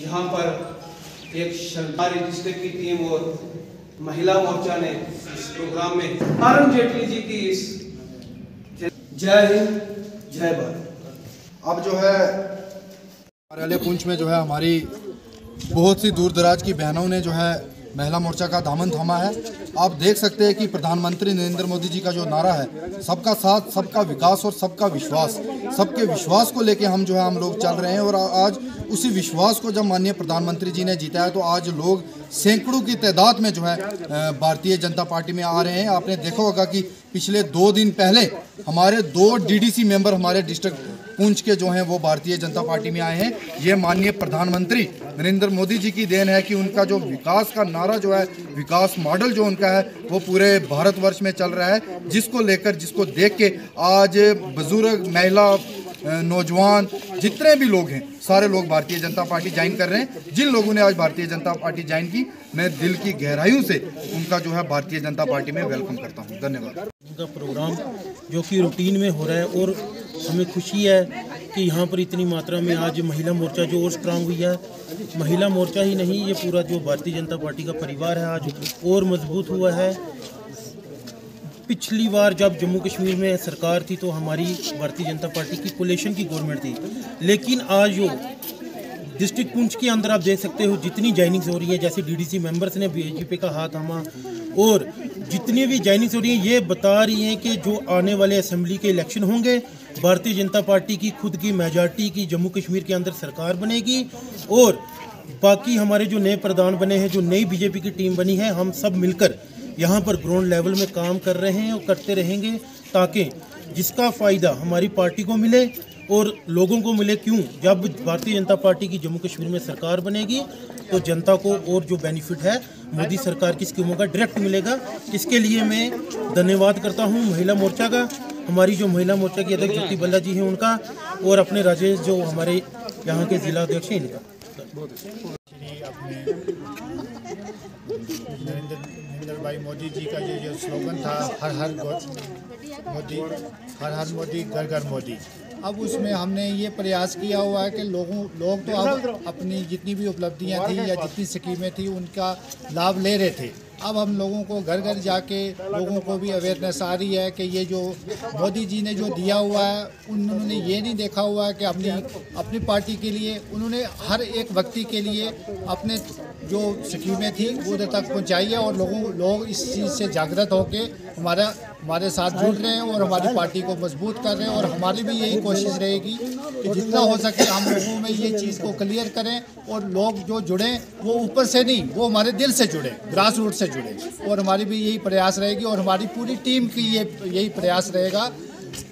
यहाँ पर एक सरकारी डिस्ट्रिक्ट की टीम और महिला मोर्चा ने इस प्रोग्राम में अरुण जेटली जी की इस जय हिंद, जय भारत। अब जो है, कार्यालय पुंछ में जो है हमारी बहुत सी दूर दराज की बहनों ने जो है महिला मोर्चा का दामन थामा है। आप देख सकते हैं कि प्रधानमंत्री नरेंद्र मोदी जी का जो नारा है, सबका साथ, सबका विकास और सबका विश्वास, सबके विश्वास को लेके हम जो है, हम लोग चल रहे हैं और आज उसी विश्वास को जब माननीय प्रधानमंत्री जी ने जीता है तो आज लोग सैकड़ों की तादाद में जो है भारतीय जनता पार्टी में आ रहे हैं। आपने देखा होगा कि पिछले दो दिन पहले हमारे दो डीडीसी मेंबर हमारे डिस्ट्रिक्ट पुंछ के जो हैं वो भारतीय जनता पार्टी में आए हैं। ये माननीय प्रधानमंत्री नरेंद्र मोदी जी की देन है कि उनका जो विकास का नारा जो है, विकास मॉडल जो उनका है, वो पूरे भारतवर्ष में चल रहा है। जिसको लेकर, जिसको देख के आज बुज़ुर्ग, महिला, नौजवान, जितने भी लोग हैं, सारे लोग भारतीय जनता पार्टी ज्वाइन कर रहे हैं। जिन लोगों ने आज भारतीय जनता पार्टी ज्वाइन की, मैं दिल की गहराइयों से उनका जो है भारतीय जनता पार्टी में वेलकम करता हूँ। धन्यवाद। उनका प्रोग्राम जो कि रूटीन में हो रहा है और हमें खुशी है कि यहाँ पर इतनी मात्रा में आज महिला मोर्चा जो और स्ट्रांग हुई है। महिला मोर्चा ही नहीं, ये पूरा जो भारतीय जनता पार्टी का परिवार है आज और मज़बूत हुआ है। पिछली बार जब जम्मू कश्मीर में सरकार थी तो हमारी भारतीय जनता पार्टी की कोलेशन की गवर्नमेंट थी। लेकिन आज जो डिस्ट्रिक्ट पुंछ के अंदर आप देख सकते हो जितनी ज्वाइनिंग्स हो रही है, जैसे डीडीसी मेंबर्स ने बीजेपी का हाथ थामा और जितनी भी ज्वाइनिंग्स हो रही हैं, ये बता रही हैं कि जो आने वाले असेंबली के इलेक्शन होंगे भारतीय जनता पार्टी की, खुद की मेजॉरिटी की जम्मू कश्मीर के अंदर सरकार बनेगी और बाकी हमारे जो नए प्रधान बने हैं, जो नई बीजेपी की टीम बनी है, हम सब मिलकर यहाँ पर ग्राउंड लेवल में काम कर रहे हैं और करते रहेंगे ताकि जिसका फ़ायदा हमारी पार्टी को मिले और लोगों को मिले, क्यों? जब भारतीय जनता पार्टी की जम्मू कश्मीर में सरकार बनेगी तो जनता को और जो बेनिफिट है, मोदी सरकार की स्कीमों का डायरेक्ट मिलेगा। इसके लिए मैं धन्यवाद करता हूँ महिला मोर्चा का। हमारी जो महिला मोर्चा की अध्यक्ष ज्योति बल्ला जी हैं उनका और अपने राजेश जो हमारे यहाँ के जिला अध्यक्ष हैं इनका। नरेंद्र नरेंद्र भाई मोदी जी का जो जो स्लोगन था, हर हर मोदी, हर हर मोदी, घर घर मोदी। अब उसमें हमने ये प्रयास किया हुआ है कि लोगों लोग तो अब अपनी जितनी भी उपलब्धियाँ थी या जितनी स्कीमें थी, उनका लाभ ले रहे थे। अब हम लोगों को घर घर जाके लोगों को भी अवेयरनेस आ रही है कि ये जो मोदी जी ने जो दिया हुआ है, उन्होंने ये नहीं देखा हुआ है कि अपनी अपनी पार्टी के लिए, उन्होंने हर एक व्यक्ति के लिए अपने जो स्कीमें थी वो तक पहुँचाई है और लोगों, लोग इस चीज़ से जागृत होकर हमारा, हमारे साथ जुड़ रहे हैं और हमारी पार्टी को मज़बूत कर रहे हैं और हमारी भी यही कोशिश रहेगी कि जितना हो सके हम लोगों में ये चीज़ को क्लियर करें और लोग जो जुड़े, वो ऊपर से नहीं, वो हमारे दिल से जुड़े ग्रास रूट से जुड़े और हमारी भी यही प्रयास रहेगी और हमारी पूरी टीम की ये, यही प्रयास रहेगा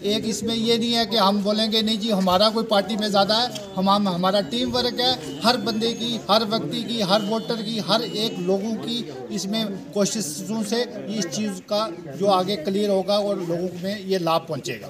एक इसमें ये नहीं है कि हम बोलेंगे, नहीं जी, हमारा कोई पार्टी में ज़्यादा है, हम हम, हमारा टीम वर्क है। हर बंदे की, हर व्यक्ति की, हर वोटर की, हर एक लोगों की इसमें कोशिशों से इस चीज़ का जो आगे क्लियर होगा और लोगों में ये लाभ पहुँचेगा।